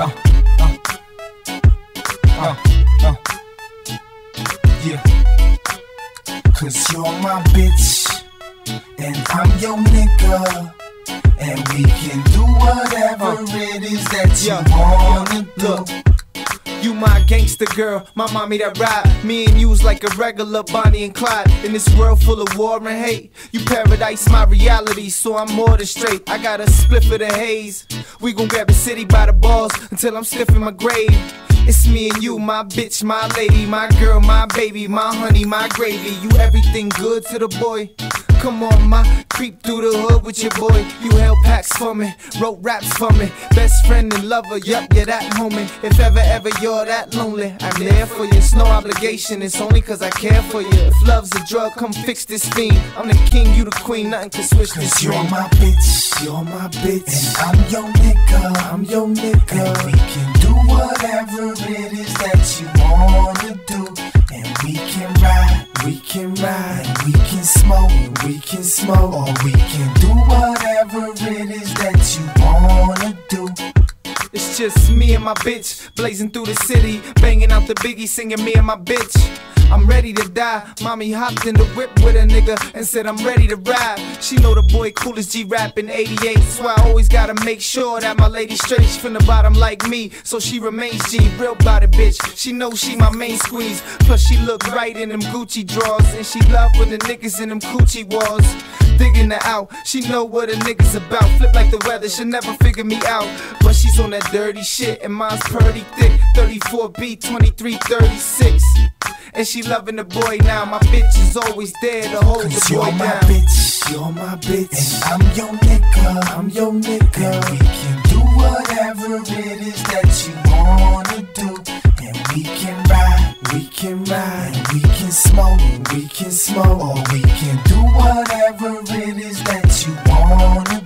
Yeah. Cause you're my bitch, and I'm your nigga. And we can do whatever uh. it is that you wanna do my gangster girl, my mommy that ride. Me and you's like a regular Bonnie and Clyde. In this world full of war and hate. You paradise, my reality, so I'm more than straight. I got a spliff of the haze. We gon' grab the city by the balls until I'm stiff in my grave. It's me and you, my bitch, my lady, my girl, my baby, my honey, my gravy. You everything good to the boy. Come on, my creep through the hood with your boy. You held packs for me, wrote raps for me. Best friend and lover, yup, you're that homie. If ever, ever you're that lonely, I'm there for you. It's no obligation, it's only cause I care for you. If love's a drug, come fix this fiend. I'm the king, you the queen, nothing can switch this. Cause you're my bitch, you're my bitch. And I'm your nigga, I'm your nigga. We can ride, we can smoke, we can smoke, or we can do whatever it is that you wanna do. It's just me and my bitch, blazing through the city, banging out the Biggie, singing me and my bitch. I'm ready to die. Mommy hopped in the whip with a nigga and said I'm ready to ride. She know the boy cool as G rap in 88. So I always gotta make sure that my lady straight. She from the bottom like me, so she remains G. Real body bitch. She know she my main squeeze. Plus she look right in them Gucci drawers. And she love when the niggas in them coochie walls. Digging her out, she know what a nigga's about. Flip like the weather, she'll never figure me out. But she's on that dirty shit, and mine's pretty thick. 34B, 2336. And she loving the boy now. My bitch is always there to hold Cause the boy you're my down. bitch, you're my bitch. And I'm your nigga, I'm your nigga. And we can do whatever it is that you wanna do. And we can ride, we can ride. And we can smoke, and we can smoke. Or we can do whatever it is that you wanna